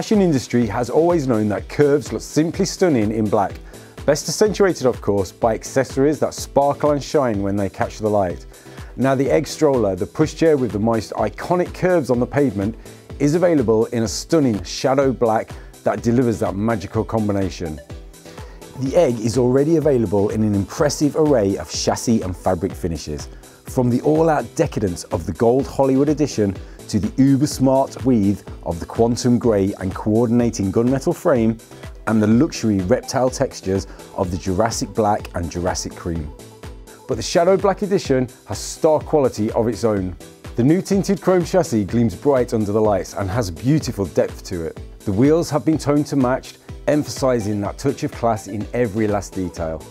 fashion industry has always known that curves look simply stunning in black, best accentuated of course by accessories that sparkle and shine when they catch the light. Now the Egg Stroller, the pushchair with the most iconic curves on the pavement, is available in a stunning shadow black that delivers that magical combination. The Egg is already available in an impressive array of chassis and fabric finishes, from the all-out decadence of the gold Hollywood edition to the uber smart weave of the quantum grey and coordinating gunmetal frame and the luxury reptile textures of the Jurassic Black and Jurassic Cream but the Shadow Black Edition has star quality of its own. The new tinted chrome chassis gleams bright under the lights and has beautiful depth to it. The wheels have been toned to match, emphasising that touch of class in every last detail.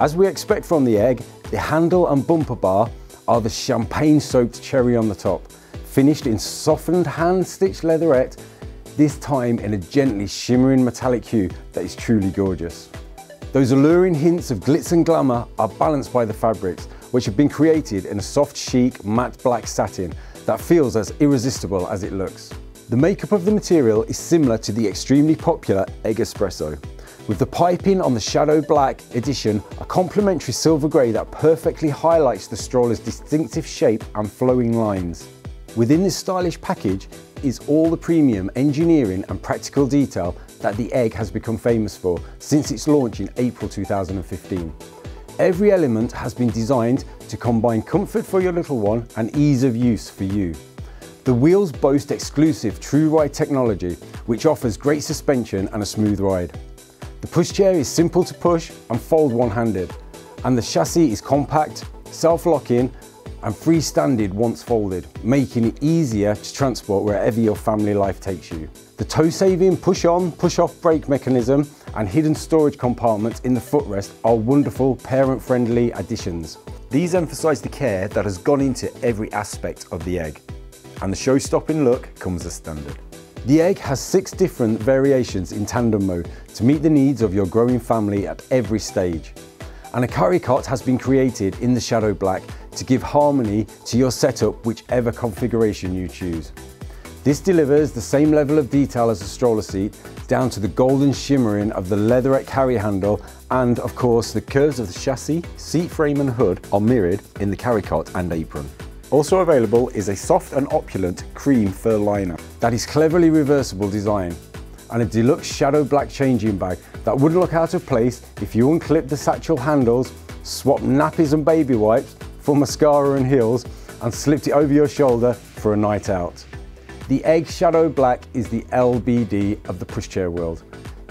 As we expect from the Egg, the handle and bumper bar are the champagne-soaked cherry on the top, finished in softened hand-stitched leatherette, this time in a gently shimmering metallic hue that is truly gorgeous. Those alluring hints of glitz and glamour are balanced by the fabrics, which have been created in a soft chic matte black satin that feels as irresistible as it looks. The makeup of the material is similar to the extremely popular Egg Espresso, with the piping on the Shadow Black edition a complementary silver grey that perfectly highlights the stroller's distinctive shape and flowing lines. Within this stylish package is all the premium engineering and practical detail that the Egg has become famous for since its launch in April 2015. Every element has been designed to combine comfort for your little one and ease of use for you. The wheels boast exclusive True Ride technology, which offers great suspension and a smooth ride. The pushchair is simple to push and fold one-handed, and the chassis is compact, self-locking and freestanding once folded, making it easier to transport wherever your family life takes you. The toe-saving push-on, push-off brake mechanism and hidden storage compartments in the footrest are wonderful parent-friendly additions. These emphasise the care that has gone into every aspect of the egg, and the show-stopping look comes as standard. The egg has six different variations in tandem mode to meet the needs of your growing family at every stage. And a carry cot has been created in the Shadow Black to give harmony to your setup whichever configuration you choose. This delivers the same level of detail as a stroller seat, down to the golden shimmering of the leatherette carry handle and of course the curves of the chassis, seat frame and hood are mirrored in the carry cot and apron. Also available is a soft and opulent cream fur liner that is cleverly reversible design and a deluxe shadow black changing bag that wouldn't look out of place if you unclip the satchel handles, swap nappies and baby wipes for mascara and heels and slipped it over your shoulder for a night out. The Egg Shadow Black is the LBD of the pushchair world.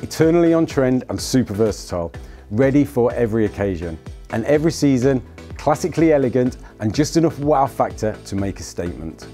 Eternally on trend and super versatile, ready for every occasion. And every season, classically elegant and just enough wow factor to make a statement.